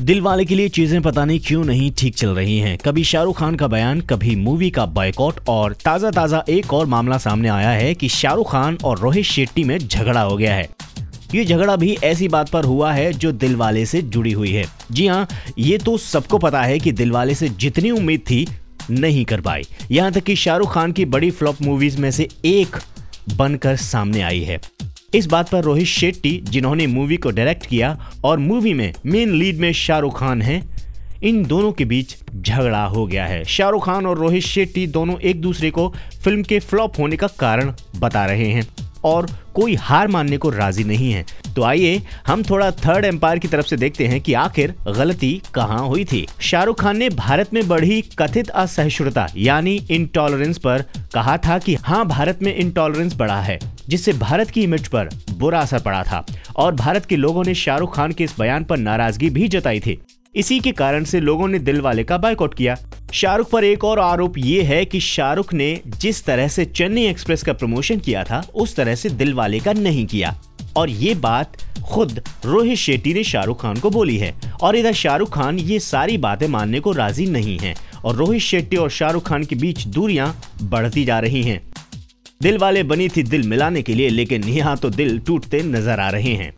दिलवाले के लिए चीज़ें पता नहीं क्यों नहीं ठीक चल रही हैं। कभी शाहरुख खान का बयान, कभी मूवी का बायकॉट और ताज़ा ताज़ा एक और मामला सामने आया है कि शाहरुख खान और रोहित शेट्टी में झगड़ा हो गया है। ये झगड़ा भी ऐसी बात पर हुआ है जो दिल वाले से जुड़ी हुई है। जी हाँ ये तो सबको पता है कि दिलवाले से जितनी उम्मीद थी, नहीं कर पाई। यहाँ तक कि शाहरुख खान की बड़ी फ्लॉप मूवीज़ में से एक बनकर सामने आई है। इस बात पर रोहित शेट्टी, जिन्होंने मूवी को डायरेक्ट किया और मूवी में मेन लीड में शाहरुख खान हैं, इन दोनों के बीच झगड़ा हो गया है। शाहरुख खान और रोहित शेट्टी दोनों एक दूसरे को फ़िल्म के फ्लॉप होने का कारण बता रहे हैं और कोई हार मानने को राज़ी नहीं है। तो आइए, हम थोड़ा थर्ड एम्पायर की तरफ़ से देखते हैं कि आखिर गलती कहाँ हुई थी। शाहरुख खान ने भारत में बढ़ी कथित असहिष्णुता, यानी इंटॉलरेंस पर कहा था कि हाँ भारत में इंटॉलरेंस बढ़ा है। जिससे भारत की इमेज पर बुरा असर पड़ा था। और भारत के लोगों ने शाहरुख खान के इस बयान पर नाराज़गी भी जताई थी। इसी के कारण से लोगों ने दिल वाले का बाइकआउट किया। शाहरुख पर एक और आरोप ये है कि शाहरुख ने जिस तरह से चेन्नई एक्सप्रेस का प्रमोशन किया था, उस तरह से दिल वाले का नहीं किया। और ये बात खुद रोहित शेट्टी ने शाहरुख खान को बोली है। और इधर शाहरुख खान ये सारी बातें मानने को राज़ी नहीं है। और रोहित शेट्टी और शाहरुख खान के बीच दूरियाँ बढ़ती जा रही हैं। दिल वाले बनी थी दिल मिलाने के लिए, लेकिन यहाँ तो दिल टूटते नज़र आ रहे हैं।